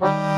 Bye.